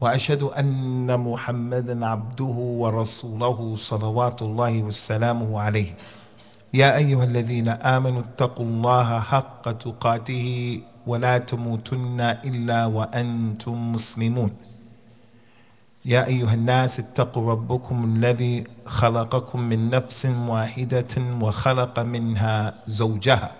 وأشهد أن محمدا عبده ورسوله صلوات الله وسلامه عليه. يا أيها الذين آمنوا اتقوا الله حق تقاته ولا تموتن إلا وأنتم مسلمون. يا أيها الناس اتقوا ربكم الذي خلقكم من نفس واحدة وخلق منها زوجها.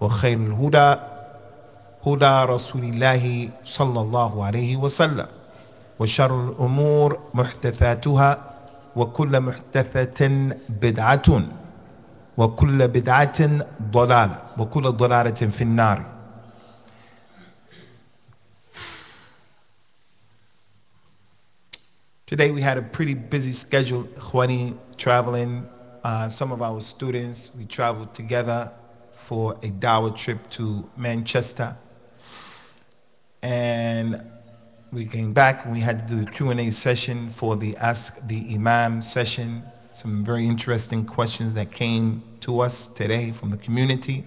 وخير الهدى هدى رسول الله صلى الله عليه وسلم وشر الأمور محدثاتها وكل محدثة بدعة وكل بدعة ضلالة وكل ضلالة في النار Today we had a pretty busy schedule, Juani traveling. Uh, some of our students, we traveled together for a Dawa trip to Manchester. And we came back and we had to do a Q&A session for the Ask the Imam session. Some very interesting questions that came to us today from the community.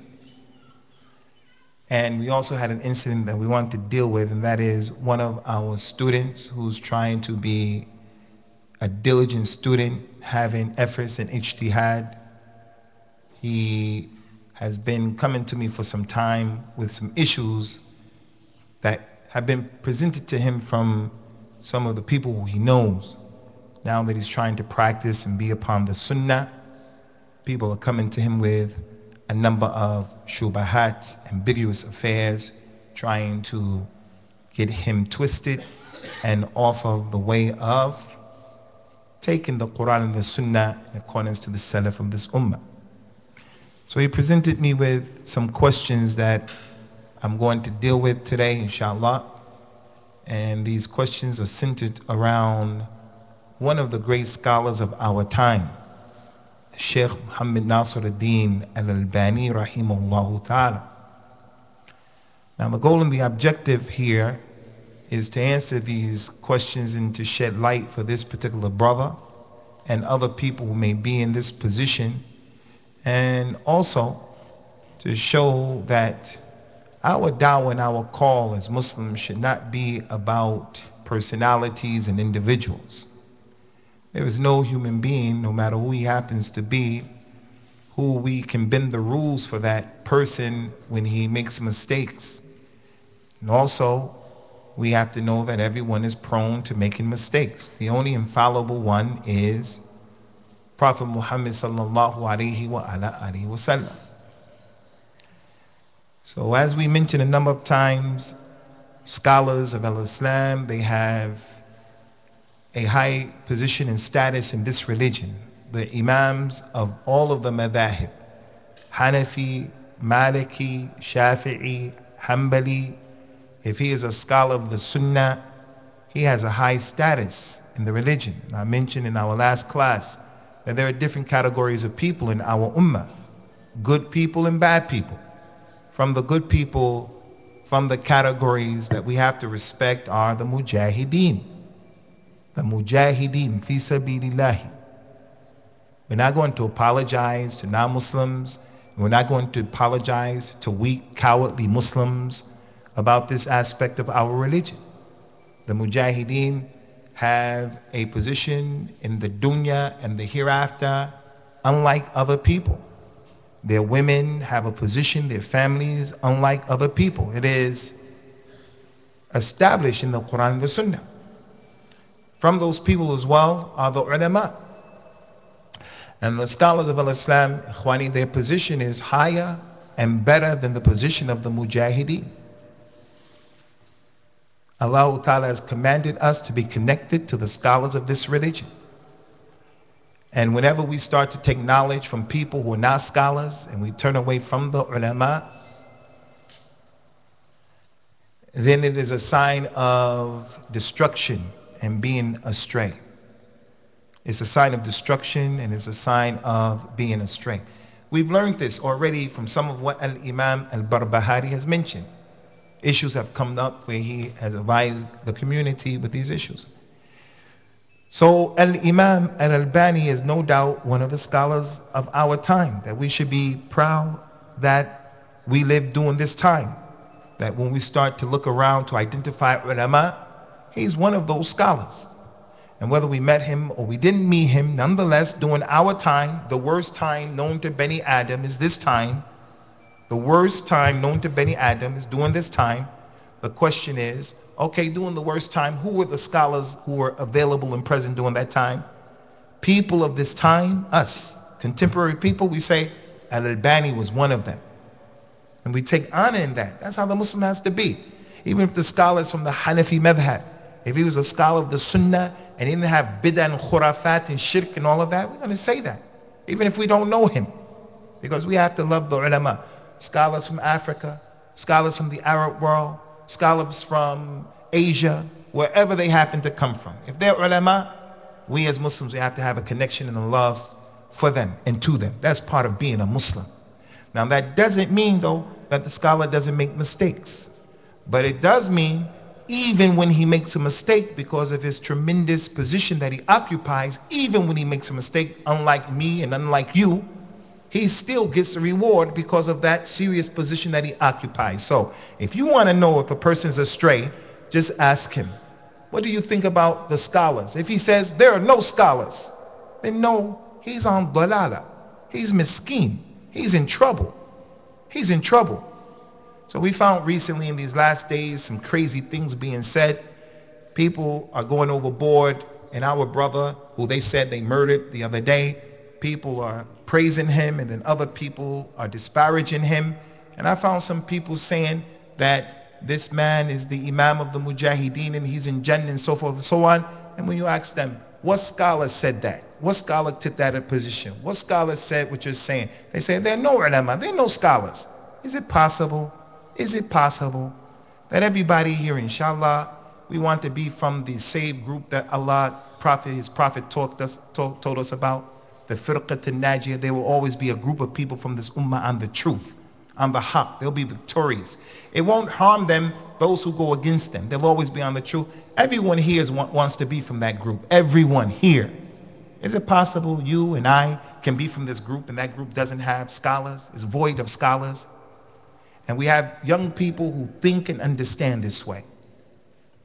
And we also had an incident that we wanted to deal with, and that is one of our students who's trying to be a diligent student, having efforts in ijtihad. He has been coming to me for some time with some issues that have been presented to him from some of the people who he knows. Now that he's trying to practice and be upon the sunnah, people are coming to him with a number of shubahat, ambiguous affairs, trying to get him twisted and off of the way of taking the Quran and the Sunnah in accordance to the Salaf of this Ummah. So he presented me with some questions that I'm going to deal with today, inshallah. And these questions are centered around one of the great scholars of our time, Sheikh Muhammad Nasir al-Din al-Albani rahimahullah ta'ala. Now the goal and the objective here is to answer these questions and to shed light for this particular brother and other people who may be in this position and also to show that our da'wah and our call as Muslims should not be about personalities and individuals. There is no human being, no matter who he happens to be, who we can bend the rules for that person when he makes mistakes. And also, we have to know that everyone is prone to making mistakes. The only infallible one is Prophet Muhammad sallallahu alaihi wa ala wasallam. So as we mentioned a number of times, scholars of al-Islam, they have a high position and status in this religion. The imams of all of the madhahib, Hanafi, Maliki, Shafi'i, Hanbali, if he is a scholar of the Sunnah, he has a high status in the religion. I mentioned in our last class that there are different categories of people in our ummah good people and bad people. From the good people, from the categories that we have to respect are the mujahideen. The mujahideen, fi sabilillahi. We're not going to apologize to non Muslims. We're not going to apologize to weak, cowardly Muslims about this aspect of our religion. The mujahideen have a position in the dunya and the hereafter unlike other people. Their women have a position, their families, unlike other people. It is established in the Quran and the Sunnah. From those people as well are the ulama. And the scholars of Islam, Ikhwani, their position is higher and better than the position of the mujahideen. Allah Ta'ala has commanded us to be connected to the scholars of this religion. And whenever we start to take knowledge from people who are not scholars and we turn away from the ulama, then it is a sign of destruction and being astray. It's a sign of destruction and it's a sign of being astray. We've learned this already from some of what Al-Imam Al-Barbahari has mentioned. Issues have come up where he has advised the community with these issues. So Al-Imam Al-Albani is no doubt one of the scholars of our time that we should be proud that we live during this time. That when we start to look around to identify ulama, he's one of those scholars. And whether we met him or we didn't meet him, nonetheless, during our time, the worst time known to Bani Adam is this time. The worst time known to Bani Adam is during this time. The question is, okay, during the worst time, who were the scholars who were available and present during that time? People of this time, us, contemporary people, we say Al-Albani was one of them. And we take honor in that. That's how the Muslim has to be. Even if the scholars from the Hanafi madhab, if he was a scholar of the Sunnah and he didn't have bid'ah and khurafat and shirk and all of that, we're going to say that. Even if we don't know him. Because we have to love the ulama. Scholars from Africa, scholars from the Arab world, scholars from Asia, wherever they happen to come from. If they're ulama, we as Muslims, we have to have a connection and a love for them and to them. That's part of being a Muslim. Now that doesn't mean though that the scholar doesn't make mistakes. But it does mean even when he makes a mistake because of his tremendous position that he occupies, even when he makes a mistake, unlike me and unlike you, he still gets a reward because of that serious position that he occupies. So if you want to know if a person's astray, just ask him, what do you think about the scholars? If he says there are no scholars, then no, he's on dalala. He's miskeen. He's in trouble. He's in trouble. So we found recently in these last days some crazy things being said. People are going overboard, and our brother, who they said they murdered the other day, people are praising him, and then other people are disparaging him. And I found some people saying that this man is the Imam of the Mujahideen and he's in Jannah and so forth and so on. And when you ask them, what scholar said that? What scholar took that position? What scholar said what you're saying? They say there are no ulama, there are no scholars. Is it possible is it possible that everybody here, inshallah, we want to be from the saved group that Allah, Prophet, His Prophet taught us, told us about? The Firqat al-Najiyah, there will always be a group of people from this ummah on the truth, on the haqq. They'll be victorious. It won't harm them, those who go against them. They'll always be on the truth. Everyone here is, wants to be from that group. Everyone here. Is it possible you and I can be from this group and that group doesn't have scholars, is void of scholars? And we have young people who think and understand this way.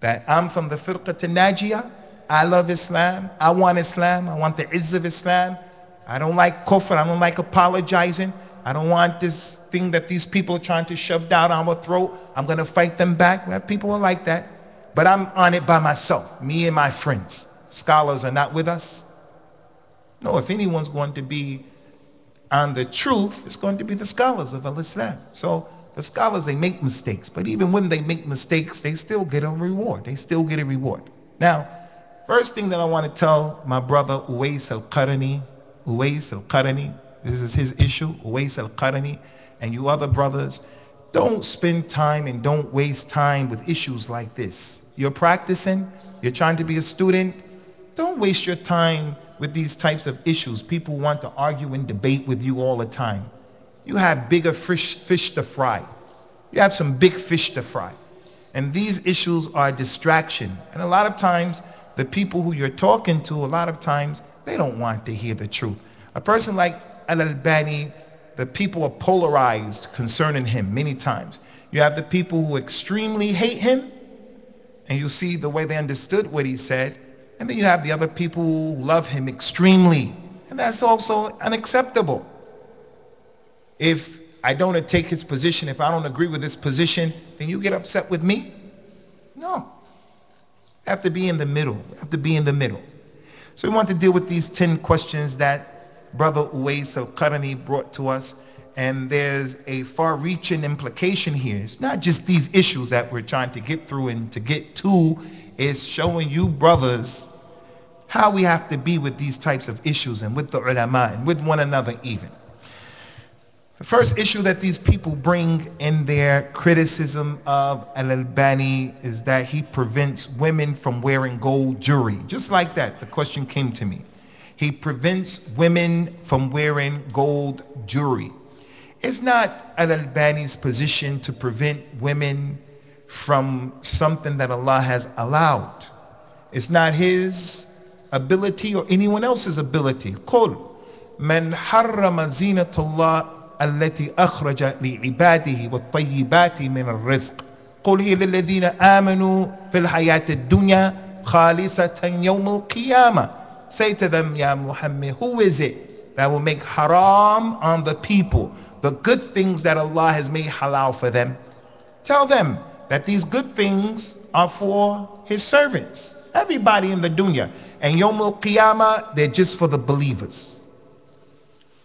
That I'm from the Firqat Najiyah. I love Islam. I want Islam. I want the izz of Islam. I don't like kufr. I don't like apologizing. I don't want this thing that these people are trying to shove down our throat. I'm going to fight them back. We have people who are like that. But I'm on it by myself, me and my friends. Scholars are not with us. No, if anyone's going to be on the truth, it's going to be the scholars of Al-Islam. So the scholars, they make mistakes, but even when they make mistakes, they still get a reward. They still get a reward. Now, first thing that I want to tell my brother Uwais al-Qarani, Uwais al-Qarani, this is his issue, Uwais al-Qarani, and you other brothers, don't spend time and don't waste time with issues like this. You're practicing, you're trying to be a student, don't waste your time with these types of issues. People want to argue and debate with you all the time you have bigger fish, fish to fry. You have some big fish to fry. And these issues are distraction. And a lot of times, the people who you're talking to, a lot of times, they don't want to hear the truth. A person like Al-Albani, the people are polarized concerning him many times. You have the people who extremely hate him, and you see the way they understood what he said. And then you have the other people who love him extremely. And that's also unacceptable if I don't take his position, if I don't agree with his position, then you get upset with me? No. Have to be in the middle. Have to be in the middle. So we want to deal with these 10 questions that Brother Uwais al-Qarani brought to us. And there's a far-reaching implication here. It's not just these issues that we're trying to get through and to get to. It's showing you brothers how we have to be with these types of issues and with the ulama and with one another even. The first issue that these people bring in their criticism of Al-Albani is that he prevents women from wearing gold jewelry. Just like that, the question came to me. He prevents women from wearing gold jewelry. It's not Al-Albani's position to prevent women from something that Allah has allowed. It's not his ability or anyone else's ability. قل من حرم زينة الله التي أخرج لعباده والطيبات من الرزق قل هي للذين آمنوا في الحياة الدنيا خالصة يوم القيامة Say to them, Ya Muhammad, who is it that will make haram on the people the good things that Allah has made halal for them? Tell them that these good things are for His servants, everybody in the dunya. And Yom Al Qiyamah, they're just for the believers.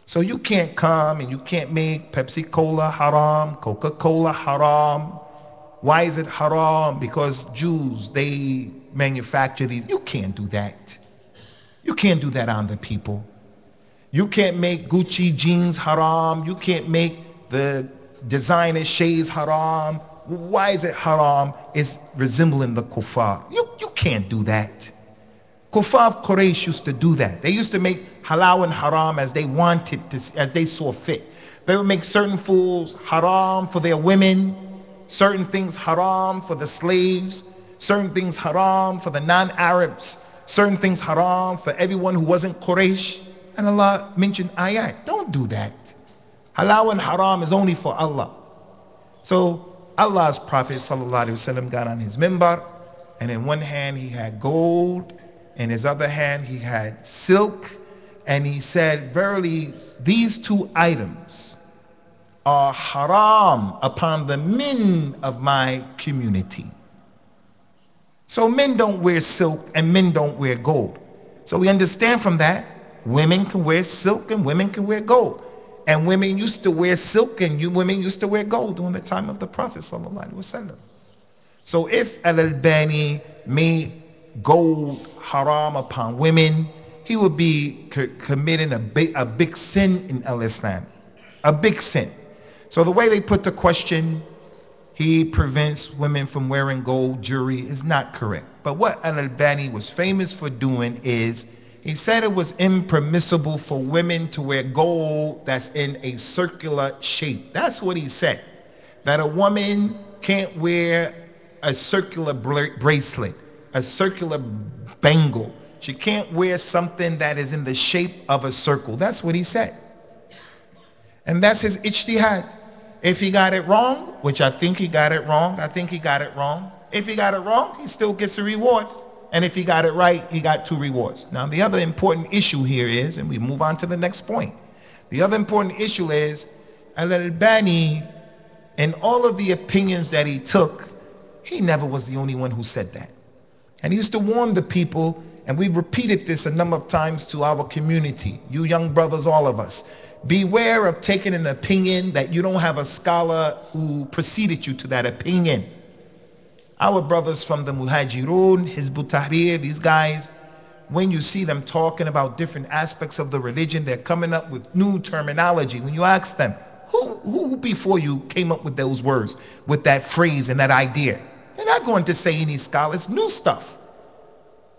So you can't come and you can't make Pepsi Cola haram, Coca Cola haram. Why is it haram? Because Jews, they manufacture these. You can't do that. You can't do that on the people. You can't make Gucci jeans haram. You can't make the designer shades haram. Why is it haram? It's resembling the kuffar. You, you can't do that. Kuffar Quraysh used to do that. They used to make halal and haram as they wanted, to, as they saw fit. They would make certain foods haram for their women, certain things haram for the slaves, certain things haram for the non-Arabs, certain things haram for everyone who wasn't Quraysh. And Allah mentioned ayat. Don't do that. Halal and haram is only for Allah. So Allah's Prophet ﷺ got on his mimbar, and in one hand he had gold, in his other hand he had silk, and he said, Verily, these two items are haram upon the men of my community. So men don't wear silk and men don't wear gold. So we understand from that, women can wear silk and women can wear gold. And women used to wear silk and you women used to wear gold during the time of the Prophet. So if Al-Albani made gold haram upon women, he would be committing a big, a big sin in Al-Islam. A big sin. So the way they put the question, he prevents women from wearing gold jewelry is not correct. But what Al-Albani was famous for doing is he said it was impermissible for women to wear gold that's in a circular shape. That's what he said. That a woman can't wear a circular bracelet, a circular bangle. She can't wear something that is in the shape of a circle. That's what he said. And that's his ijtihad. If he got it wrong, which I think he got it wrong, I think he got it wrong. If he got it wrong, he still gets a reward. And if he got it right, he got two rewards. Now, the other important issue here is, and we move on to the next point. The other important issue is Al-Albani and all of the opinions that he took, he never was the only one who said that. And he used to warn the people, and we repeated this a number of times to our community, you young brothers, all of us. Beware of taking an opinion that you don't have a scholar who preceded you to that opinion. Our brothers from the Muhajirun, Hizbut Tahrir, these guys, when you see them talking about different aspects of the religion, they're coming up with new terminology. When you ask them, who, who before you came up with those words, with that phrase and that idea? They're not going to say any scholars, new stuff.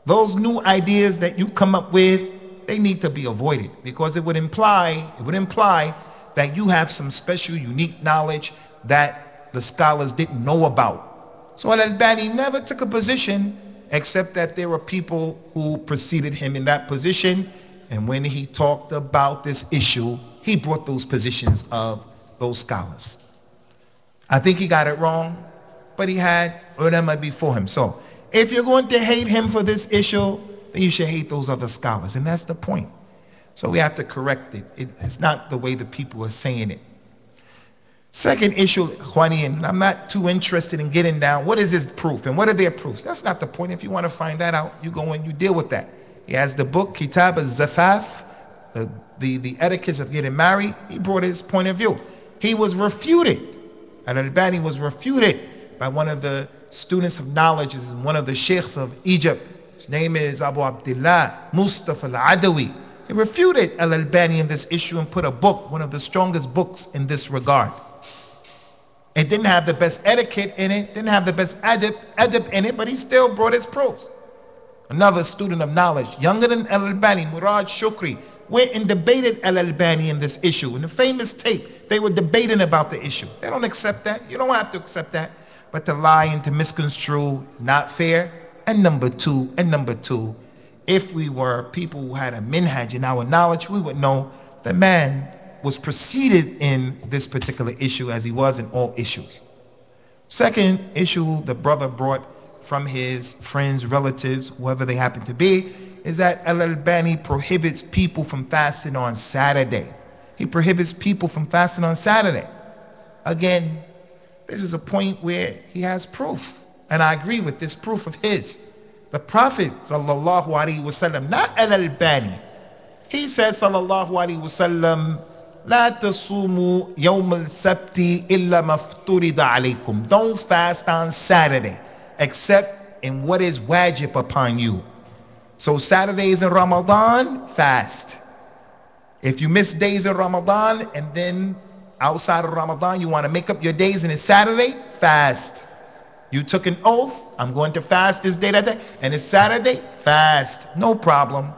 Those new ideas that you come up with, they need to be avoided because it would imply, it would imply that you have some special, unique knowledge that the scholars didn't know about. So Al-Albani never took a position except that there were people who preceded him in that position. And when he talked about this issue, he brought those positions of those scholars. I think he got it wrong, but he had ulama before him. So if you're going to hate him for this issue, then you should hate those other scholars. And that's the point. So we have to correct it. it it's not the way the people are saying it. Second issue, Juani, and I'm not too interested in getting down. What is his proof and what are their proofs? That's not the point. If you want to find that out, you go and you deal with that. He has the book, Kitab al-Zafaf, the, the, the etiquette of getting married. He brought his point of view. He was refuted. And Al-Albani was refuted by one of the students of knowledge, is one of the sheikhs of Egypt. His name is Abu Abdullah Mustafa al-Adawi. He refuted Al-Albani in this issue and put a book, one of the strongest books in this regard. It didn't have the best etiquette in it, didn't have the best adab, in it, but he still brought his proofs. Another student of knowledge, younger than Al-Albani, Murad Shukri, went and debated Al-Albani in this issue. In the famous tape, they were debating about the issue. They don't accept that. You don't have to accept that. But to lie and to misconstrue is not fair. And number two, and number two, if we were people who had a minhaj in our knowledge, we would know that man was preceded in this particular issue as he was in all issues. Second issue the brother brought from his friends, relatives, whoever they happen to be, is that Al Albani prohibits people from fasting on Saturday. He prohibits people from fasting on Saturday. Again, this is a point where he has proof. And I agree with this proof of his. The Prophet, sallallahu alaihi wasallam, not Al Albani, he says, sallallahu alaihi wasallam, لا تصوموا يوم السبت إلا ما افترض عليكم. Don't fast on Saturday except in what is wajib upon you. So Saturdays in Ramadan, fast. If you miss days in Ramadan and then outside of Ramadan you want to make up your days and it's Saturday, fast. You took an oath, I'm going to fast this day, that day, and it's Saturday, fast. No problem.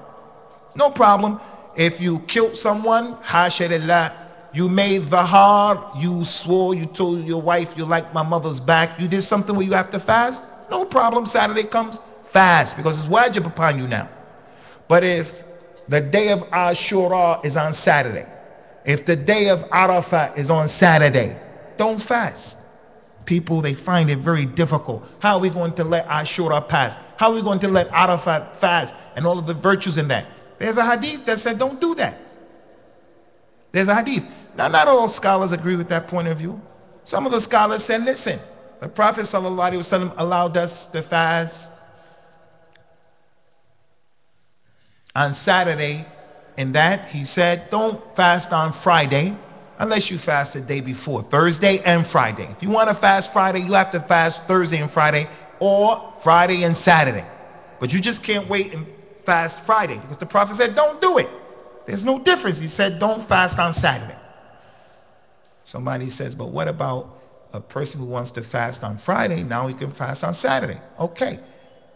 No problem. If you killed someone, hashalillah, you made the hard, you swore, you told your wife you like my mother's back, you did something where you have to fast, no problem. Saturday comes, fast because it's wajib upon you now. But if the day of Ashura is on Saturday, if the day of Arafat is on Saturday, don't fast. People, they find it very difficult. How are we going to let Ashura pass? How are we going to let Arafat fast and all of the virtues in that? There's a hadith that said don't do that. There's a hadith. Now, not all scholars agree with that point of view. Some of the scholars said, listen, the Prophet ﷺ allowed us to fast on Saturday. In that, he said, don't fast on Friday unless you fast the day before, Thursday and Friday. If you want to fast Friday, you have to fast Thursday and Friday or Friday and Saturday. But you just can't wait and fast Friday because the prophet said, don't do it. There's no difference. He said, don't fast on Saturday. Somebody says, but what about a person who wants to fast on Friday? Now he can fast on Saturday. Okay.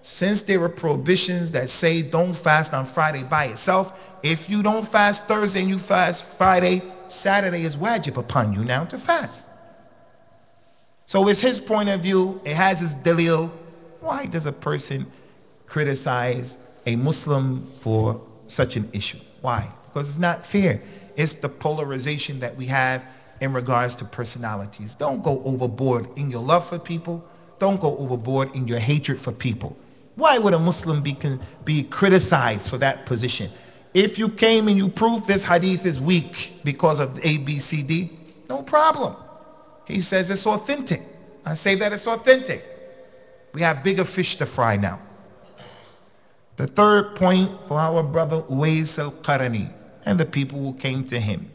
Since there are prohibitions that say don't fast on Friday by itself, if you don't fast Thursday and you fast Friday, Saturday is wajib upon you now to fast. So it's his point of view, it has his dalil. Why does a person criticize a Muslim for such an issue. Why? Because it's not fair. It's the polarization that we have in regards to personalities. Don't go overboard in your love for people. Don't go overboard in your hatred for people. Why would a Muslim be, be criticized for that position? If you came and you proved this hadith is weak because of A, B, C, D, no problem. He says it's authentic. I say that it's authentic. We have bigger fish to fry now. The third point for our brother Uwais al-Qarani and the people who came to him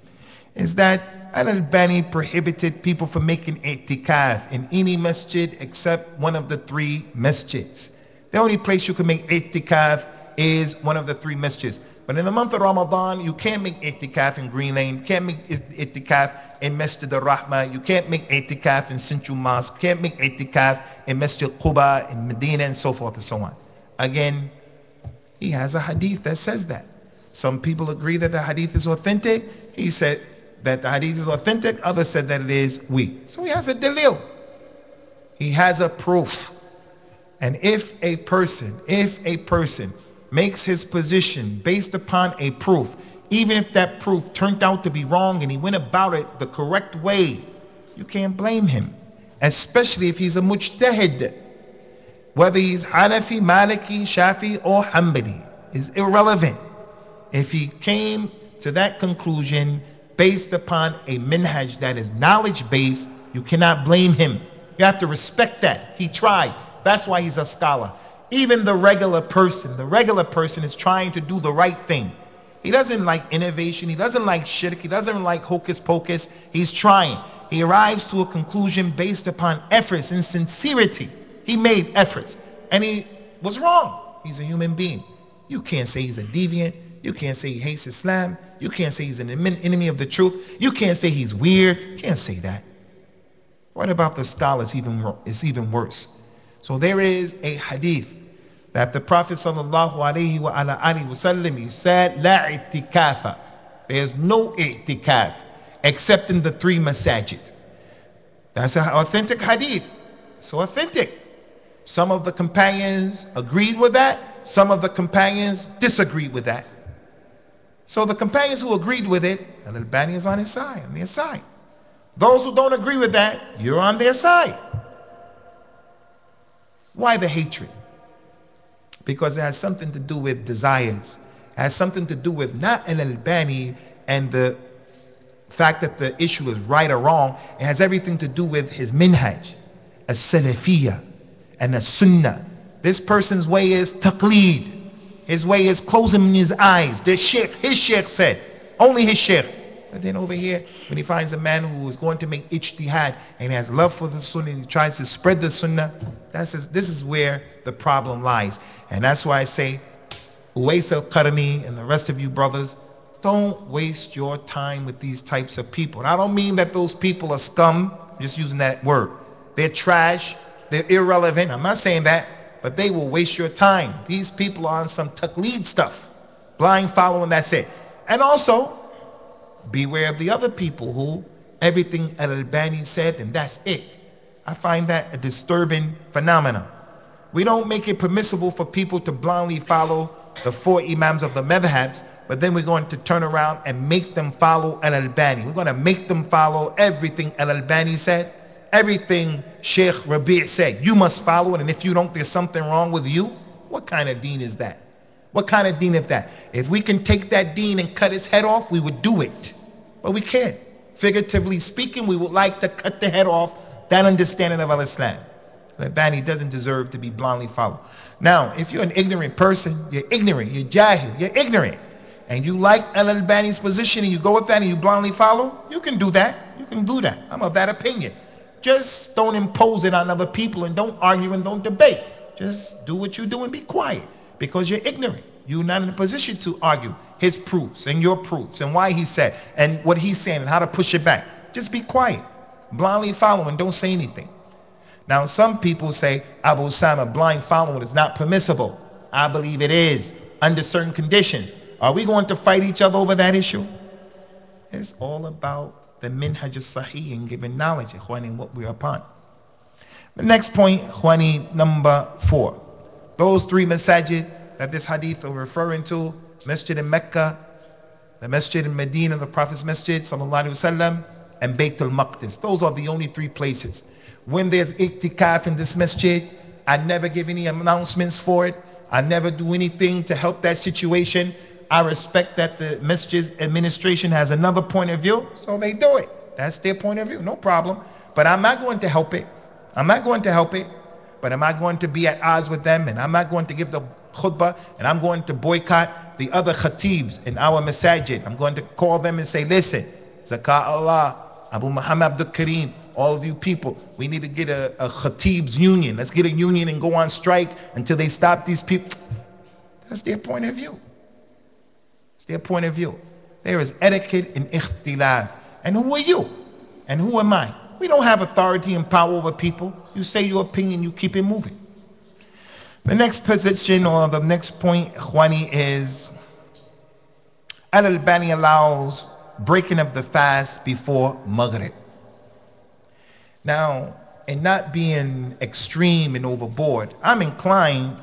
is that Al-Albani prohibited people from making i'tikaf in any masjid except one of the three masjids. The only place you can make i'tikaf is one of the three masjids. But in the month of Ramadan, you can't make i'tikaf in Green Lane, you can't make i'tikaf in Masjid al-Rahma, you can't make i'tikaf in Central Mosque, you can't make i'tikaf in Masjid Quba, in Medina, and so forth and so on. Again, he has a hadith that says that. Some people agree that the hadith is authentic. He said that the hadith is authentic. Others said that it is weak. So he has a dalil. He has a proof. And if a person, if a person makes his position based upon a proof, even if that proof turned out to be wrong and he went about it the correct way, you can't blame him. Especially if he's a mujtahid whether he's Hanafi, Maliki, Shafi, or Hanbali is irrelevant. If he came to that conclusion based upon a minhaj that is knowledge based, you cannot blame him. You have to respect that. He tried. That's why he's a scholar. Even the regular person, the regular person is trying to do the right thing. He doesn't like innovation. He doesn't like shirk. He doesn't like hocus pocus. He's trying. He arrives to a conclusion based upon efforts and sincerity. He made efforts and he was wrong. He's a human being. You can't say he's a deviant. You can't say he hates Islam. You can't say he's an enemy of the truth. You can't say he's weird. You can't say that. What about the scholars? Even it's even worse. So there is a hadith that the Prophet sallallahu he said, "La itikafa." There's no itikaf except in the three masajid. That's an authentic hadith. So authentic. Some of the companions agreed with that. Some of the companions disagreed with that. So the companions who agreed with it, Al-Albani is on his side, on their side. Those who don't agree with that, you're on their side. Why the hatred? Because it has something to do with desires. It has something to do with not Al-Albani and the fact that the issue is right or wrong. It has everything to do with his minhaj, a salafiyah, and a sunnah. This person's way is taqleed. His way is closing his eyes. The sheikh, his sheikh said, only his sheikh. But then over here, when he finds a man who is going to make ijtihad and has love for the sunnah and he tries to spread the sunnah, that's his, this is where the problem lies. And that's why I say, Uwais al-Qarni and the rest of you brothers, don't waste your time with these types of people. And I don't mean that those people are scum, I'm just using that word. They're trash, they're irrelevant. I'm not saying that but they will waste your time. These people are on some taqleed stuff, blind following, that's it. And also, beware of the other people who everything Al-Albani said and that's it. I find that a disturbing phenomenon. We don't make it permissible for people to blindly follow the four imams of the madhabs, but then we're going to turn around and make them follow Al-Albani. We're going to make them follow everything Al-Albani said everything Sheikh Rabi' said. You must follow it, and if you don't, there's something wrong with you. What kind of deen is that? What kind of deen is that? If we can take that deen and cut his head off, we would do it. But we can't. Figuratively speaking, we would like to cut the head off that understanding of Al-Islam. Al-Bani doesn't deserve to be blindly followed. Now, if you're an ignorant person, you're ignorant, you're jahil, you're ignorant, and you like al-Bani's position and you go with that and you blindly follow, you can do that. You can do that. I'm of that opinion. Just don't impose it on other people and don't argue and don't debate. Just do what you do and be quiet because you're ignorant. You're not in a position to argue his proofs and your proofs and why he said and what he's saying and how to push it back. Just be quiet. Blindly follow and don't say anything. Now, some people say Abu Usamah blind following is not permissible. I believe it is under certain conditions. Are we going to fight each other over that issue? It's all about the minhaj sahih and giving knowledge, ikhwani, what we're upon. The next point, ikhwani, number four. Those three masajid that this hadith are referring to, Masjid in Mecca, the Masjid in Medina, the Prophet's Masjid, sallallahu alaihi wasallam, and Bayt al-Maqdis. Those are the only three places. When there's i'tikaf in this masjid, I never give any announcements for it. I never do anything to help that situation. I respect that the masjid administration has another point of view, so they do it. That's their point of view, no problem. But I'm not going to help it. I'm not going to help it. But am I going to be at odds with them? And I'm not going to give the khutbah and I'm going to boycott the other khatibs in our masajid. I'm going to call them and say, listen, Zakat Allah, Abu Muhammad Abdul Kareem, all of you people, we need to get a, a khatib's union. Let's get a union and go on strike until they stop these people. That's their point of view. It's their point of view. There is etiquette in ikhtilaf. And who are you? And who am I? We don't have authority and power over people. You say your opinion, you keep it moving. The next position or the next point, Khwani, is Al-Albani allows breaking of the fast before Maghrib. Now, in not being extreme and overboard, I'm inclined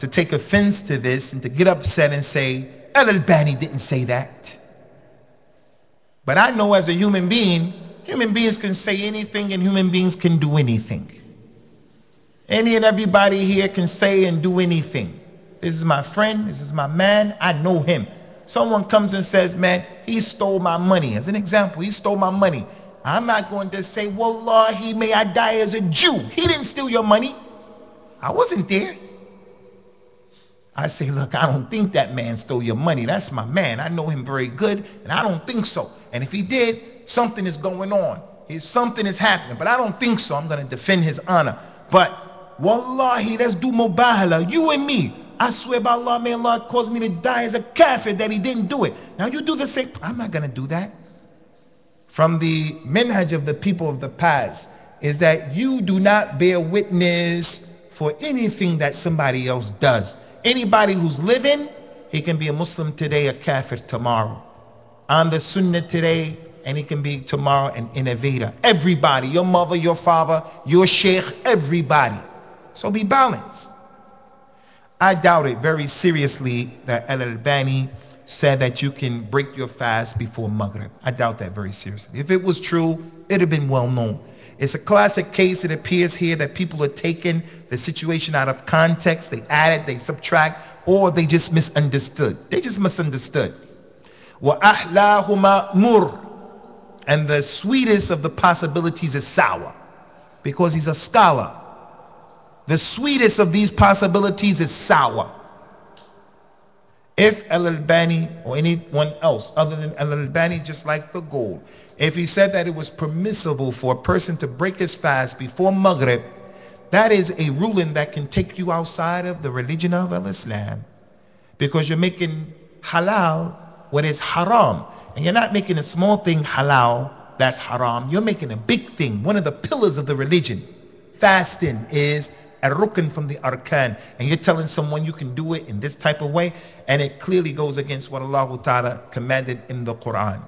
to take offense to this and to get upset and say, Al-Albani didn't say that. But I know as a human being, human beings can say anything and human beings can do anything. Any and everybody here can say and do anything. This is my friend, this is my man, I know him. Someone comes and says, man, he stole my money. As an example, he stole my money. I'm not going to say, Wallahi, may I die as a Jew. He didn't steal your money. I wasn't there. I say, look, I don't think that man stole your money. That's my man. I know him very good, and I don't think so. And if he did, something is going on. His, something is happening, but I don't think so. I'm going to defend his honor. But wallahi, let's do mubahala. You and me. I swear by Allah, may Allah cause me to die as a kafir that he didn't do it. Now you do the same. I'm not going to do that. From the minhaj of the people of the past is that you do not bear witness for anything that somebody else does. Anybody who's living, he can be a Muslim today, a kafir tomorrow. On the sunnah today, and he can be tomorrow an innovator. Everybody, your mother, your father, your sheikh, everybody. So be balanced. I doubt it very seriously that Al Albani said that you can break your fast before Maghrib. I doubt that very seriously. If it was true, it'd have been well known. It's a classic case. It appears here that people are taking the situation out of context. They add it, they subtract, or they just misunderstood. They just misunderstood. وَأَحْلَاهُمَا مُرْ and the sweetest of the possibilities is sour because he's a scholar. The sweetest of these possibilities is sour. If Al Albani or anyone else other than Al Albani, just like the gold, if he said that it was permissible for a person to break his fast before Maghrib, that is a ruling that can take you outside of the religion of Al Islam because you're making halal what is haram. And you're not making a small thing halal, that's haram. You're making a big thing, one of the pillars of the religion. Fasting is a rukn from the arkan. And you're telling someone you can do it in this type of way, and it clearly goes against what Allah Ta'ala commanded in the Quran.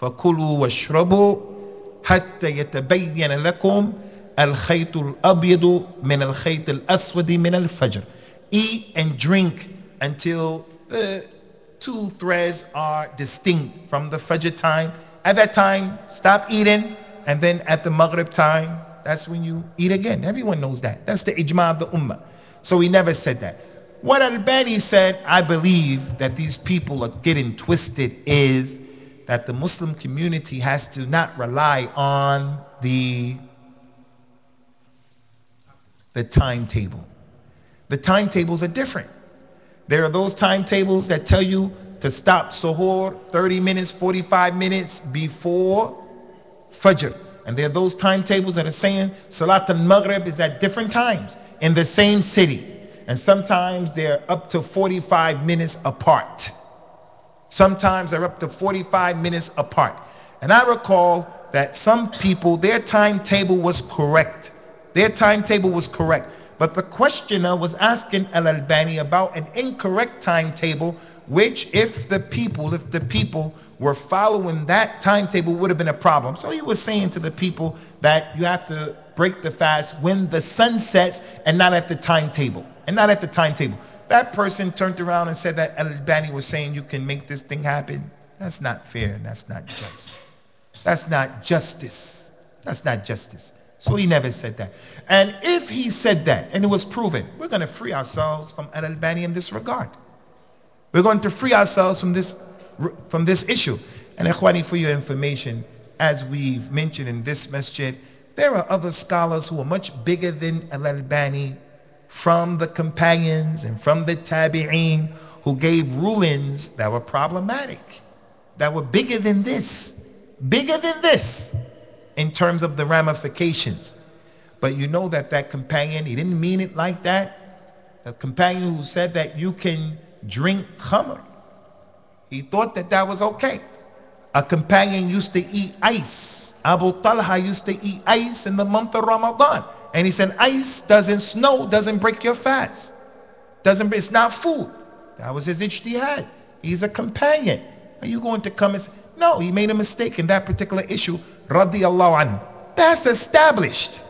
فَكُلُوا وَاشْرَبُوا حَتَّى يَتَبَيَّنَ لَكُمْ الْخَيْطُ الْأَبْيَضُ مِنَ الْخَيْطِ الْأَسْوَدِ مِنَ الْفَجْرِ Eat and drink until the two threads are distinct from the Fajr time. At that time, stop eating, and then at the Maghrib time, that's when you eat again. Everyone knows that. That's the ijma of the ummah. So he never said that. What Al-Bani said, I believe that these people are getting twisted is that the Muslim community has to not rely on the, the timetable. The timetables are different. There are those timetables that tell you to stop suhoor 30 minutes, 45 minutes before Fajr. And there are those timetables that are saying Salat al-Maghrib is at different times in the same city. And sometimes they're up to 45 minutes apart. Sometimes they're up to 45 minutes apart. And I recall that some people, their timetable was correct. Their timetable was correct. But the questioner was asking Al Albani about an incorrect timetable, which, if the people, if the people were following that timetable, would have been a problem. So he was saying to the people that you have to break the fast when the sun sets and not at the timetable, and not at the timetable. That person turned around and said that Al Albani was saying you can make this thing happen. That's not fair. And that's not just. That's not justice. That's not justice. So he never said that. And if he said that and it was proven, we're going to free ourselves from Al Albani in this regard. We're going to free ourselves from this, from this issue. And Ikhwani, for your information, as we've mentioned in this masjid, there are other scholars who are much bigger than Al Albani from the companions and from the tabi'een who gave rulings that were problematic, that were bigger than this, bigger than this in terms of the ramifications. But you know that that companion, he didn't mean it like that. The companion who said that you can drink khamr, he thought that that was okay. A companion used to eat ice. Abu Talha used to eat ice in the month of Ramadan. And he said, ice doesn't snow, doesn't break your fast. Doesn't, it's not food. That was his ijtihad. He's a companion. Are you going to come and say, no, he made a mistake in that particular issue radiallahu anhu. That's established.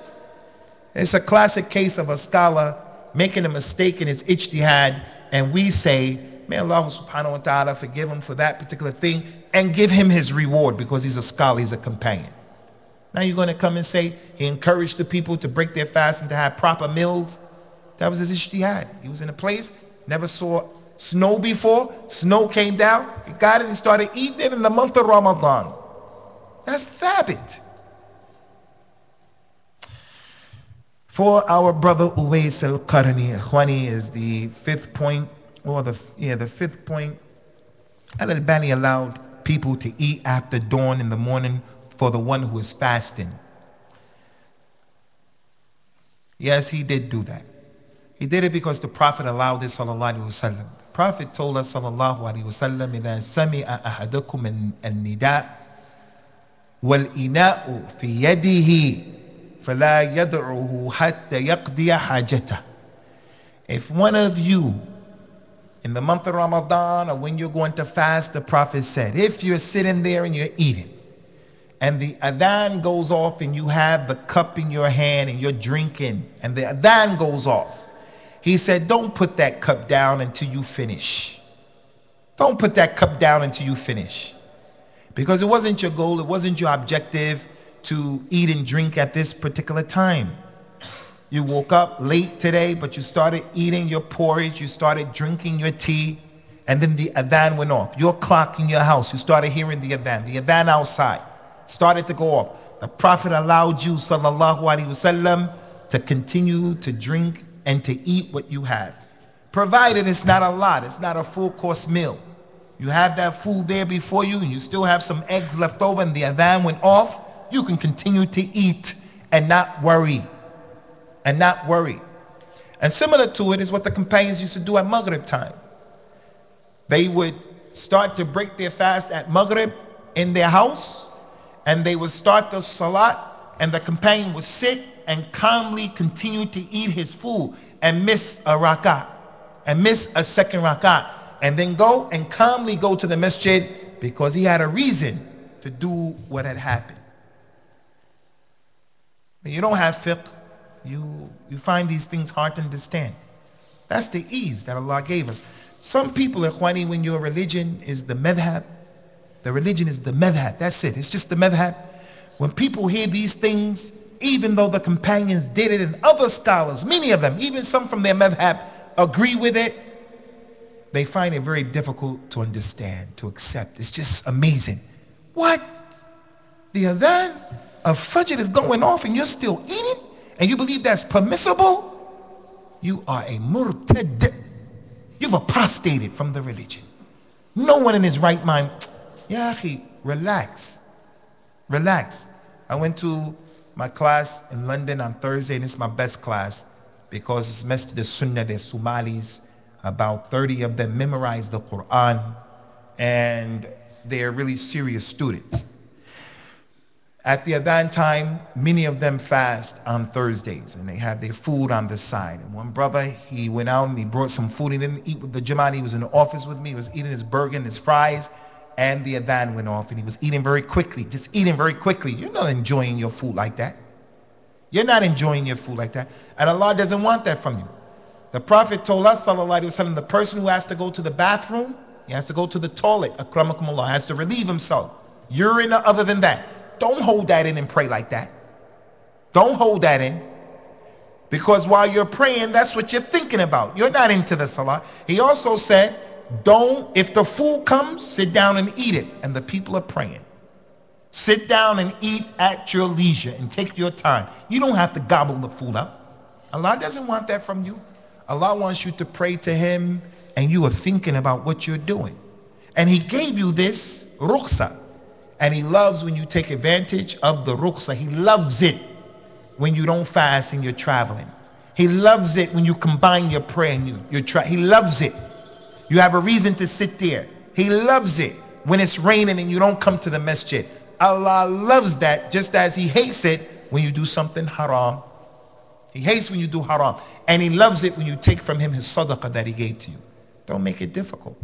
It's a classic case of a scholar making a mistake in his ijtihad, and we say, may Allah subhanahu wa ta'ala forgive him for that particular thing and give him his reward because he's a scholar, he's a companion. Now you're going to come and say he encouraged the people to break their fast and to have proper meals. That was his ijtihad. He was in a place, never saw snow before, snow came down, he got it and started eating it in the month of Ramadan. That's thabit. For our brother Uwais al-Qarni, Ikhwani is the fifth point, or the, yeah, the fifth point. Al-Albani allowed people to eat after dawn in the morning for the one who is fasting. Yes, he did do that. He did it because the Prophet allowed this, sallallahu alaihi wasallam. Prophet told us, sallallahu alaihi wasallam, إذا سمع أحدكم النداء والإناء في يده فلا يدعه حتى يقضي حاجته. If one of you in the month of Ramadan or when you're going to fast, the Prophet said, if you're sitting there and you're eating, and the adhan goes off and you have the cup in your hand and you're drinking and the adhan goes off. He said, don't put that cup down until you finish. Don't put that cup down until you finish. Because it wasn't your goal, it wasn't your objective to eat and drink at this particular time. You woke up late today, but you started eating your porridge, you started drinking your tea, and then the adhan went off. Your clock in your house, you started hearing the adhan, the adhan outside started to go off. The Prophet allowed you, sallallahu alaihi wasallam, to continue to drink and to eat what you have. Provided it's not a lot, it's not a full course meal. You have that food there before you and you still have some eggs left over and the adhan went off, you can continue to eat and not worry. And not worry. And similar to it is what the companions used to do at Maghrib time. They would start to break their fast at Maghrib in their house and they would start the salat and the companion would sit and calmly continue to eat his food and miss a rak'ah and miss a second rak'ah and then go and calmly go to the masjid because he had a reason to do what had happened. When you don't have fiqh, you, you find these things hard to understand. That's the ease that Allah gave us. Some people, Ikhwani, when your religion is the madhab, the religion is the madhab. That's it. It's just the madhab. When people hear these things, even though the companions did it and other scholars, many of them, even some from their madhab, agree with it, they find it very difficult to understand, to accept. It's just amazing. What? The adhan of Fajr is going off and you're still eating? And you believe that's permissible? You are a murtad. You've apostated from the religion. No one in his right mind Yahi, relax. Relax. I went to my class in London on Thursday, and it's my best class because it's Masjid the Sunnah, they're Somalis. About 30 of them memorize the Quran, and they're really serious students. At the Adhan time, many of them fast on Thursdays and they have their food on the side. And one brother, he went out and he brought some food. He didn't eat with the Jamaat. He was in the office with me. He was eating his burger and his fries and the adhan went off and he was eating very quickly, just eating very quickly. You're not enjoying your food like that. You're not enjoying your food like that. And Allah doesn't want that from you. The Prophet told us, wasallam, the person who has to go to the bathroom, he has to go to the toilet, akramakumullah, has to relieve himself. Urine other than that. Don't hold that in and pray like that. Don't hold that in. Because while you're praying, that's what you're thinking about. You're not into the salah. He also said, don't, if the food comes, sit down and eat it. And the people are praying. Sit down and eat at your leisure and take your time. You don't have to gobble the food up. Allah doesn't want that from you. Allah wants you to pray to Him and you are thinking about what you're doing. And He gave you this rukhsa. And He loves when you take advantage of the rukhsa. He loves it when you don't fast and you're traveling. He loves it when you combine your prayer and you, you're tra- He loves it. You have a reason to sit there. He loves it when it's raining and you don't come to the masjid. Allah loves that just as He hates it when you do something haram. He hates when you do haram. And He loves it when you take from Him His sadaqah that He gave to you. Don't make it difficult.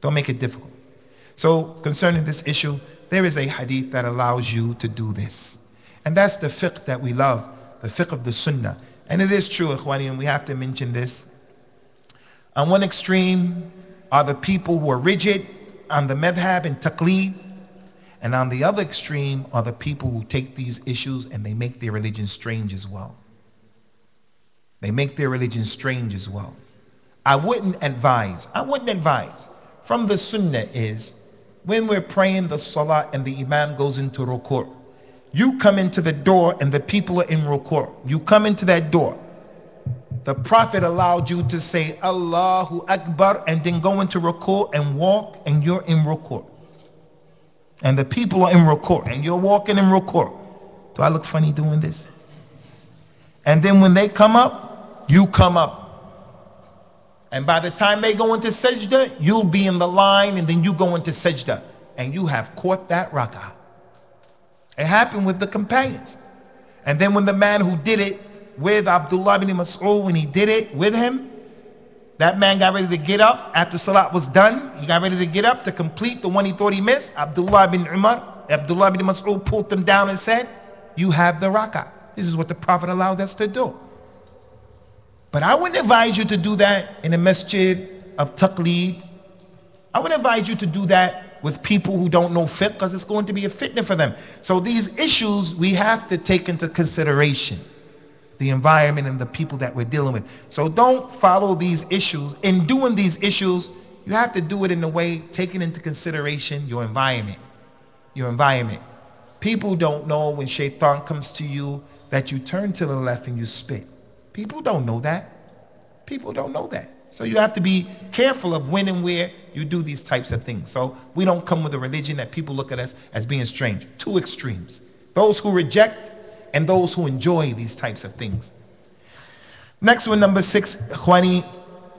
Don't make it difficult. So, concerning this issue, there is a hadith that allows you to do this. And that's the fiqh that we love, the fiqh of the sunnah. And it is true, Ikhwani, and we have to mention this. On one extreme are the people who are rigid on the madhab and taqleed. And on the other extreme are the people who take these issues and they make their religion strange as well. They make their religion strange as well. I wouldn't advise, I wouldn't advise. From the sunnah is when we're praying the salah and the imam goes into ruku', you come into the door and the people are in ruku'. You come into that door. The Prophet allowed you to say Allahu Akbar and then go into ruku' and walk and you're in ruku'. And the people are in ruku' and you're walking in ruku'. Do I look funny doing this? And then when they come up, you come up. And by the time they go into sajda, you'll be in the line and then you go into sajda. And you have caught that rak'ah. It happened with the companions. And then when the man who did it with Abdullah ibn Mas'ud, when he did it with him, that man got ready to get up after Salat was done. He got ready to get up to complete the one he thought he missed. Abdullah ibn Umar, Abdullah ibn Mas'ud pulled them down and said, You have the rak'ah. This is what the Prophet allowed us to do. But I wouldn't advise you to do that in a masjid of taqleed. I would advise you to do that with people who don't know fiqh because it's going to be a fitna for them. So these issues we have to take into consideration the environment and the people that we're dealing with. So don't follow these issues. In doing these issues, you have to do it in a way taking into consideration your environment. Your environment. People don't know when shaitan comes to you that you turn to the left and you spit. People don't know that. People don't know that. So you have to be careful of when and where you do these types of things. So we don't come with a religion that people look at us as being strange. Two extremes. Those who reject and those who enjoy these types of things. Next one, number six, Khwani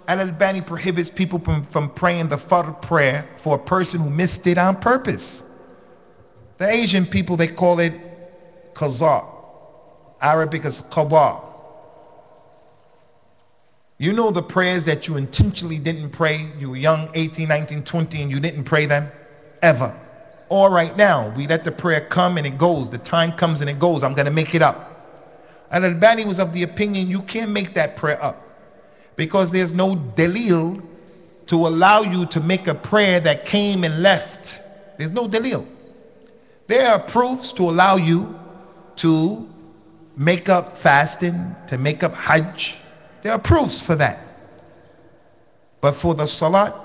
Al-Albani prohibits people from, from praying the Fard prayer for a person who missed it on purpose. The Asian people, they call it qaza. Arabic is qada. You know the prayers that you intentionally didn't pray. You were young, 18, 19, 20, and you didn't pray them ever. Or right now, we let the prayer come and it goes. The time comes and it goes. I'm going to make it up. And Albani was of the opinion you can't make that prayer up because there's no dalil to allow you to make a prayer that came and left. There's no dalil. There are proofs to allow you to make up fasting, to make up hajj, there are proofs for that. But for the salat,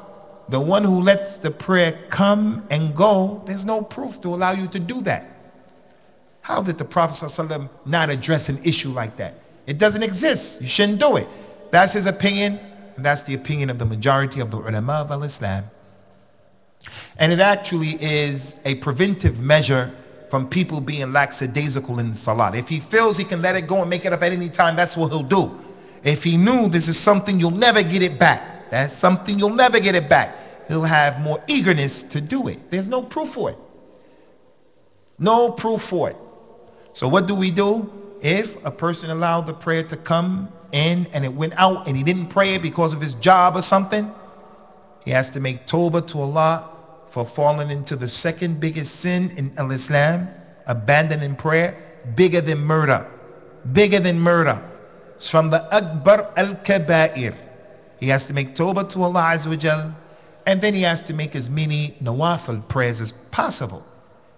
the one who lets the prayer come and go, there's no proof to allow you to do that. How did the Prophet ﷺ not address an issue like that? It doesn't exist. You shouldn't do it. That's his opinion, and that's the opinion of the majority of the ulama of al-Islam. And it actually is a preventive measure from people being lackadaisical in salat. If he feels he can let it go and make it up at any time, that's what he'll do. If he knew this is something you'll never get it back, that's something you'll never get it back, he'll have more eagerness to do it. There's no proof for it. No proof for it. So what do we do? If a person allowed the prayer to come in and it went out and he didn't pray it because of his job or something, he has to make tawbah to Allah for falling into the second biggest sin in Islam, abandoning prayer, bigger than murder. Bigger than murder from the Akbar al-Kaba'ir. He has to make tawbah to Allah Azza wa and then he has to make as many nawafil prayers as possible.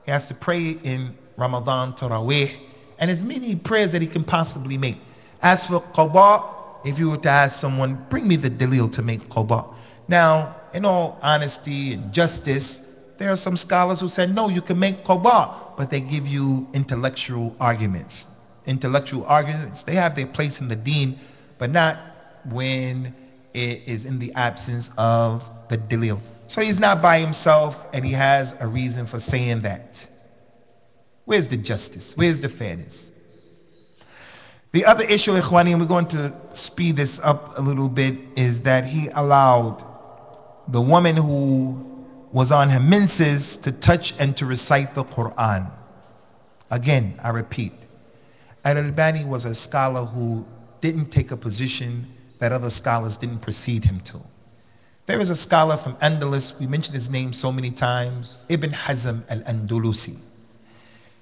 He has to pray in Ramadan, Taraweeh, and as many prayers that he can possibly make. As for qada, if you were to ask someone, bring me the dalil to make qada. Now, in all honesty and justice, there are some scholars who said, no, you can make qada, but they give you intellectual arguments intellectual arguments. They have their place in the deen, but not when it is in the absence of the dalil. So he's not by himself and he has a reason for saying that. Where's the justice? Where's the fairness? The other issue, Ikhwani, and we're going to speed this up a little bit, is that he allowed the woman who was on her menses to touch and to recite the Quran. Again, I repeat, Al-Albani was a scholar who didn't take a position that other scholars didn't precede him to. There is a scholar from Andalus, we mentioned his name so many times, Ibn Hazm al-Andalusi.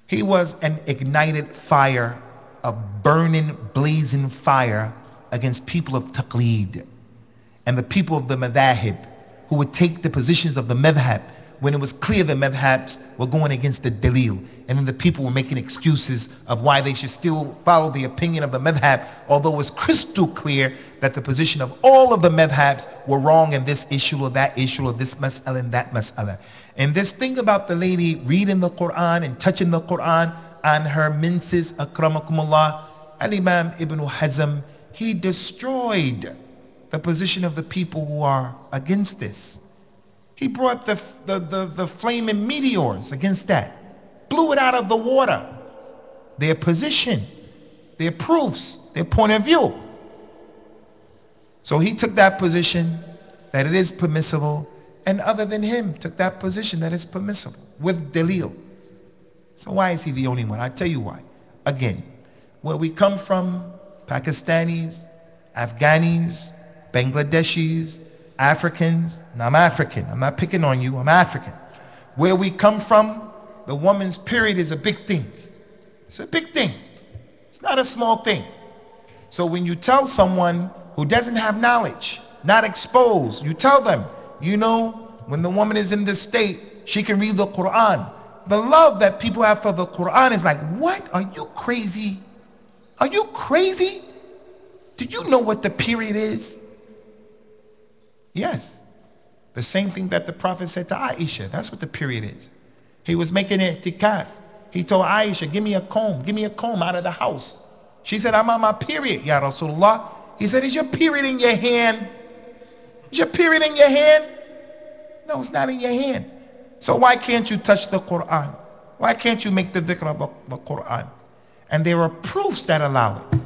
He was an ignited fire, a burning, blazing fire against people of taqlid and the people of the madhahib who would take the positions of the madhab when it was clear the madhabs were going against the dalil. And then the people were making excuses of why they should still follow the opinion of the madhab, although it was crystal clear that the position of all of the madhabs were wrong in this issue or that issue or this mas'ala and that mas'ala. And this thing about the lady reading the Quran and touching the Quran on her menses, akramakumullah, Al-Imam Ibn Hazm, he destroyed the position of the people who are against this. He brought the, the, the, the flaming meteors against that, blew it out of the water. Their position, their proofs, their point of view. So he took that position that it is permissible, and other than him took that position that it's permissible with Dalil. So why is he the only one? i tell you why. Again, where we come from, Pakistanis, Afghanis, Bangladeshis, Africans, and I'm African. I'm not picking on you, I'm African. Where we come from, the woman's period is a big thing. It's a big thing. It's not a small thing. So when you tell someone who doesn't have knowledge, not exposed, you tell them, you know, when the woman is in this state, she can read the Quran. The love that people have for the Quran is like, what? Are you crazy? Are you crazy? Do you know what the period is? Yes. The same thing that the Prophet said to Aisha. That's what the period is. He was making i'tikaf. He told Aisha, give me a comb. Give me a comb out of the house. She said, I'm on my period, Ya Rasulullah. He said, is your period in your hand? Is your period in your hand? No, it's not in your hand. So why can't you touch the Quran? Why can't you make the dhikr of the, the Quran? And there are proofs that allow it.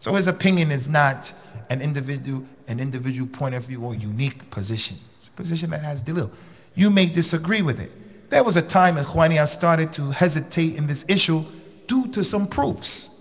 So his opinion is not an individual, an individual point of view or unique position. It's a position that has dalil. You may disagree with it. There was a time Ikhwani I started to hesitate in this issue due to some proofs.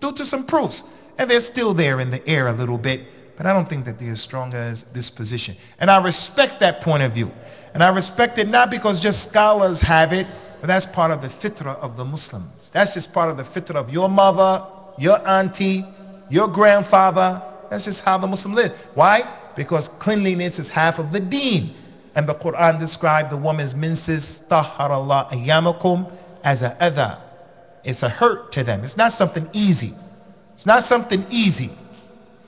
Due to some proofs. And they're still there in the air a little bit, but I don't think that they're as strong as this position. And I respect that point of view. And I respect it not because just scholars have it, but that's part of the fitrah of the Muslims. That's just part of the fitrah of your mother, your auntie, your grandfather, that's just how the Muslim live. Why? Because cleanliness is half of the deen. And the Quran described the woman's menses, taharallah ayyamakum, as a adha. It's a hurt to them. It's not something easy. It's not something easy.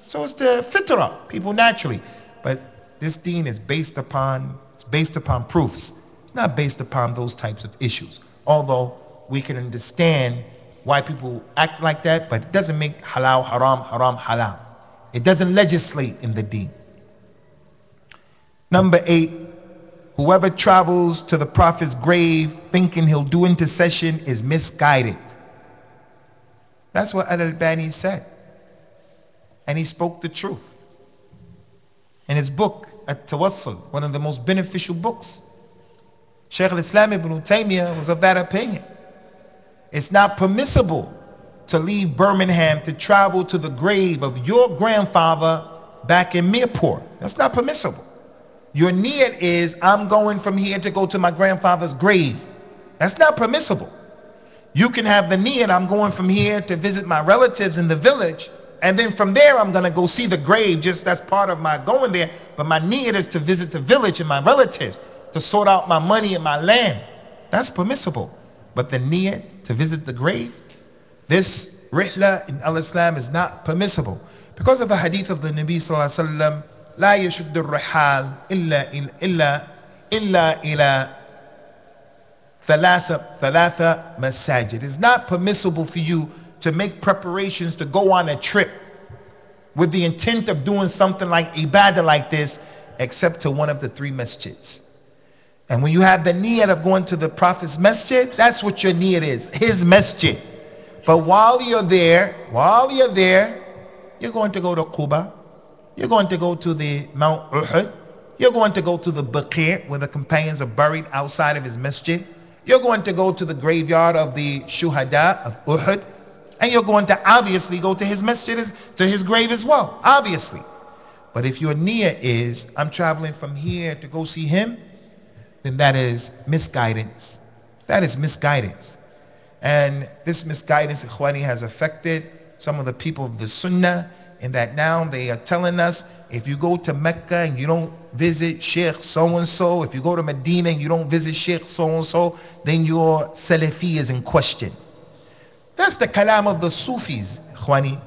So it's the fitrah, people naturally. But this deen is based upon, it's based upon proofs. It's not based upon those types of issues. Although we can understand why people act like that, but it doesn't make halal haram, haram halal. It doesn't legislate in the deen. Number eight, whoever travels to the prophet's grave thinking he'll do intercession is misguided. That's what Al-Albani said. And he spoke the truth. In his book, At-Tawassul, one of the most beneficial books, Shaykh al-Islam ibn Taymiyyah was of that opinion. It's not permissible to leave Birmingham to travel to the grave of your grandfather back in Mirpur. That's not permissible. Your niyat is, I'm going from here to go to my grandfather's grave. That's not permissible. You can have the niyat, I'm going from here to visit my relatives in the village, and then from there I'm gonna go see the grave, just that's part of my going there. But my niyat is to visit the village and my relatives, to sort out my money and my land. That's permissible. But the niyat to visit the grave, this rihla in al-Islam is not permissible. Because of the hadith of the Nabi sallallahu alaihi wasallam, لا يشد الرحال إلا إلا إلا إلى ثلاثة ثلاثة مساجد. It's not permissible for you to make preparations to go on a trip with the intent of doing something like ibadah like this, except to one of the three masjids. And when you have the niyat of going to the Prophet's masjid, that's what your niyat is, his masjid. But while you're there, while you're there, you're going to go to Quba, you're going to go to the Mount Uhud, you're going to go to the Baqi' where the companions are buried outside of his masjid. You're going to go to the graveyard of the Shuhada of Uhud. And you're going to obviously go to his masjid, to his grave as well, obviously. But if your niyyah is, I'm traveling from here to go see him, then that is misguidance. That is misguidance. And this misguidance, Ikhwani, has affected some of the people of the Sunnah in that now they are telling us if you go to Mecca and you don't visit Sheikh so and so, if you go to Medina and you don't visit Sheikh so and so, then your Salafi is in question. That's the kalam of the Sufis, Khwani.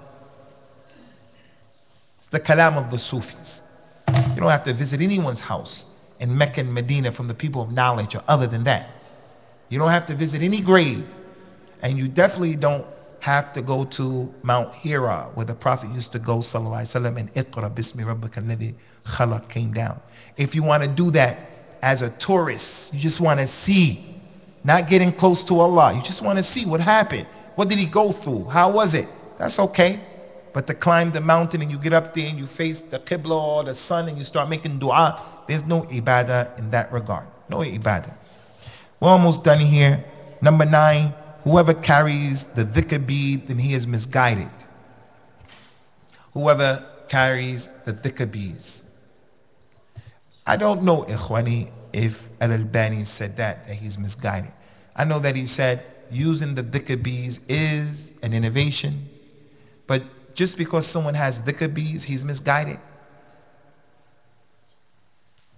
It's the kalam of the Sufis. You don't have to visit anyone's house in Mecca and Medina from the people of knowledge or other than that. You don't have to visit any grave. And you definitely don't have to go to Mount Hira where the Prophet used to go, sallallahu alaihi wasallam, and Iqra bismi rabbika alladhi khalaq came down. If you want to do that as a tourist, you just want to see, not getting close to Allah. You just want to see what happened. What did he go through? How was it? That's okay. But to climb the mountain and you get up there and you face the Qibla or the sun and you start making dua, there's no ibadah in that regard. No ibadah. We're almost done here. Number nine, whoever carries the dhikr bead, then he is misguided. Whoever carries the dhikr beads. I don't know, Ikhwani, if Al-Albani said that, that he's misguided. I know that he said using the dhikr beads is an innovation, but just because someone has dhikr beads, he's misguided.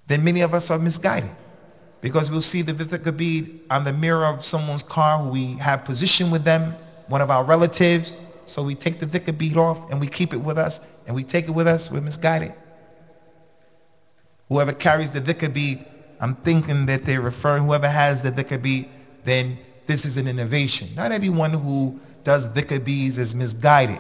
Then many of us are misguided because we'll see the dhikr bead on the mirror of someone's car we have position with them, one of our relatives. So we take the dhikr bead off and we keep it with us and we take it with us, we're misguided. Whoever carries the dhikr bead, I'm thinking that they're referring, whoever has the dhikr bead, then this is an innovation. Not everyone who does dhikr beads is misguided.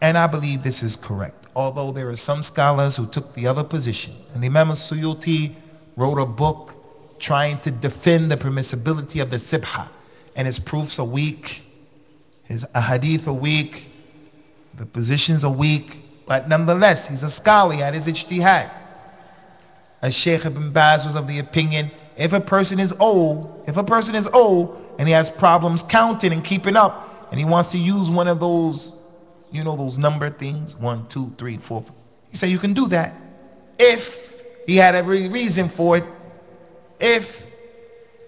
And I believe this is correct. Although there are some scholars who took the other position. And Imam Suyuti wrote a book trying to defend the permissibility of the sibha. And his proofs are weak, his ahadith are weak, the positions are weak, but nonetheless, he's a scholar, had his ijtihad. As Sheikh Ibn Baz was of the opinion, if a person is old, if a person is old and he has problems counting and keeping up, and he wants to use one of those, you know, those number things, one, two, three, four, five, he said you can do that if he had every reason for it. If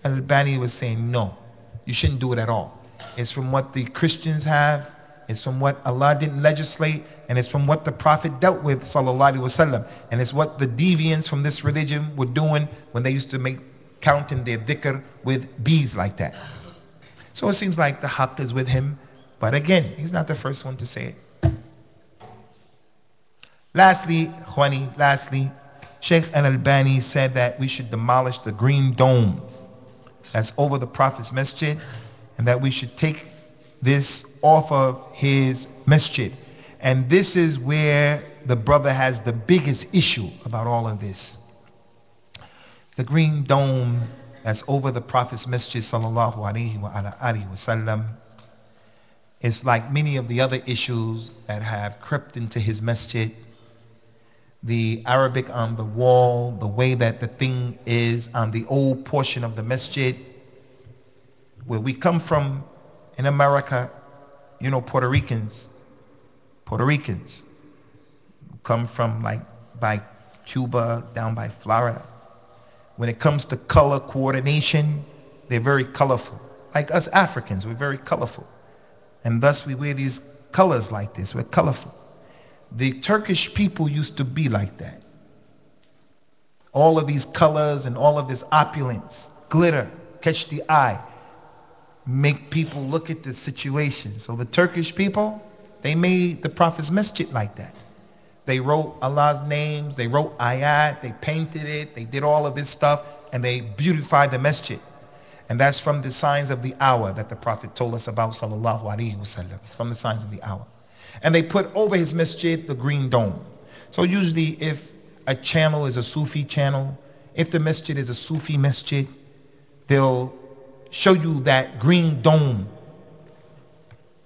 Al-Albani was saying, no, you shouldn't do it at all. It's from what the Christians have, it's from what Allah didn't legislate, and it's from what the Prophet dealt with, sallallahu wasallam. And it's what the deviants from this religion were doing when they used to make counting their dhikr with bees like that. So it seems like the haqq is with him. But again, he's not the first one to say it. Lastly, Khwani, lastly, Sheikh Al-Albani said that we should demolish the green dome that's over the Prophet's masjid and that we should take this off of his masjid. And this is where the brother has the biggest issue about all of this. The green dome that's over the Prophet's masjid sallallahu alaihi wasallam is like many of the other issues that have crept into his masjid the Arabic on the wall, the way that the thing is on the old portion of the masjid. Where we come from in America, you know, Puerto Ricans, Puerto Ricans come from like by Cuba down by Florida. When it comes to color coordination, they're very colorful. Like us Africans, we're very colorful. And thus we wear these colors like this, we're colorful. The Turkish people used to be like that. All of these colors and all of this opulence, glitter, catch the eye, make people look at the situation. So the Turkish people, they made the Prophet's masjid like that. They wrote Allah's names, they wrote ayat, they painted it, they did all of this stuff, and they beautified the masjid. And that's from the signs of the hour that the Prophet told us about, sallallahu alaihi wasallam. From the signs of the hour and they put over his masjid the green dome. So usually if a channel is a Sufi channel, if the masjid is a Sufi masjid, they'll show you that green dome.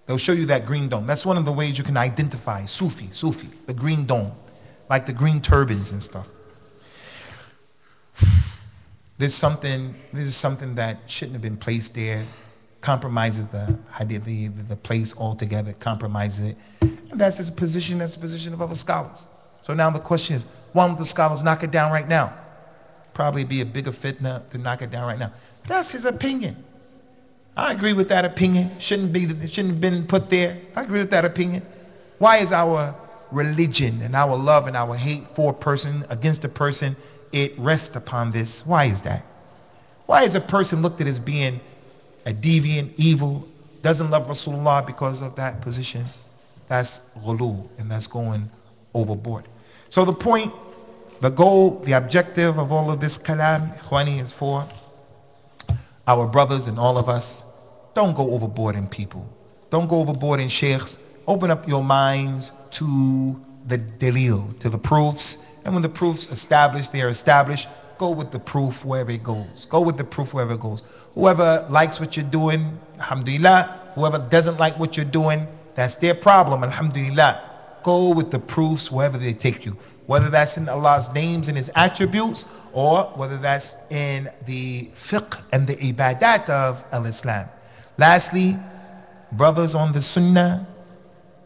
They'll show you that green dome. That's one of the ways you can identify Sufi, Sufi, the green dome, like the green turbans and stuff. There's something, this is something that shouldn't have been placed there compromises the the, the place altogether, compromises it. And that's his position, that's the position of other scholars. So now the question is, why don't the scholars knock it down right now? Probably be a bigger fitna to knock it down right now. That's his opinion. I agree with that opinion. Shouldn't be, shouldn't have been put there. I agree with that opinion. Why is our religion and our love and our hate for a person against a person, it rests upon this? Why is that? Why is a person looked at as being a deviant, evil, doesn't love Rasulullah because of that position? That's ghulu, and that's going overboard. So the point, the goal, the objective of all of this kalam, Khwani, is for our brothers and all of us. Don't go overboard in people. Don't go overboard in sheikhs. Open up your minds to the dalil, to the proofs. And when the proofs established, they are established, go with the proof wherever it goes. Go with the proof wherever it goes. Whoever likes what you're doing, alhamdulillah. Whoever doesn't like what you're doing, that's their problem, alhamdulillah. Go with the proofs wherever they take you. Whether that's in Allah's names and His attributes, or whether that's in the fiqh and the ibadat of Al Islam. Lastly, brothers on the sunnah,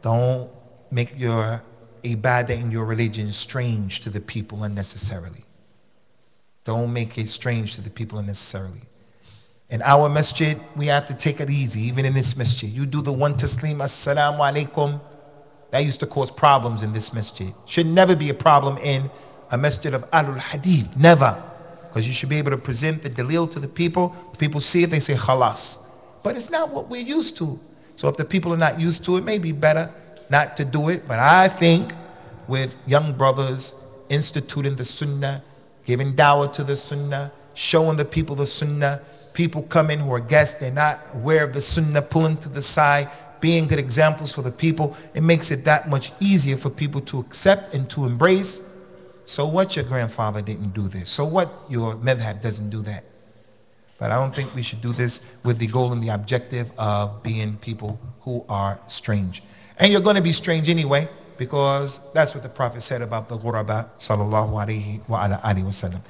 don't make your ibadah and your religion strange to the people unnecessarily. Don't make it strange to the people unnecessarily. In our masjid, we have to take it easy, even in this masjid. You do the one taslim, assalamu alaikum. That used to cause problems in this masjid. Should never be a problem in a masjid of Ahlul Hadith. Never. Because you should be able to present the dalil to the people. The People see it, they say khalas. But it's not what we're used to. So if the people are not used to it, maybe better not to do it. But I think with young brothers instituting the sunnah, giving dawah to the sunnah, showing the people the sunnah, people come in who are guests, they're not aware of the sunnah, pulling to the side, being good examples for the people, it makes it that much easier for people to accept and to embrace. So what your grandfather didn't do this? So what your madhab doesn't do that? But I don't think we should do this with the goal and the objective of being people who are strange. And you're going to be strange anyway, because that's what the Prophet said about the ghuraba, sallallahu alayhi wa ala wasallam.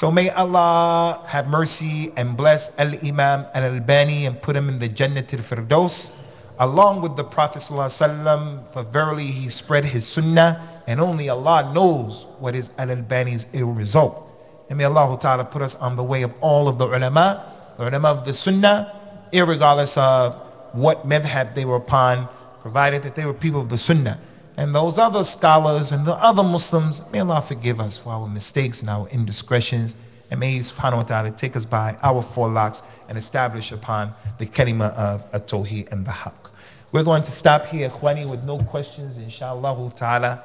So may Allah have mercy and bless Al-Imam Al-Albani and put him in the Jannah al-Firdaus along with the Prophet ﷺ, for verily he spread his sunnah and only Allah knows what is Al-Albani's ill result. And may Allah Ta'ala put us on the way of all of the ulama, the ulama of the sunnah, regardless of what madhab they were upon, provided that they were people of the sunnah. And those other scholars and the other Muslims, may Allah forgive us for our mistakes and our indiscretions. And may He subhanahu wa ta'ala take us by our forelocks and establish upon the kalima of at-tawheed and the haqq. We're going to stop here, Khwani, with no questions, inshallah ta'ala.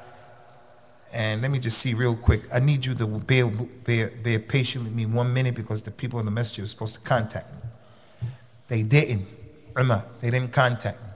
And let me just see real quick. I need you to bear, bear, bear patient with me one minute because the people in the message were supposed to contact me. They didn't. Umar, they didn't contact me.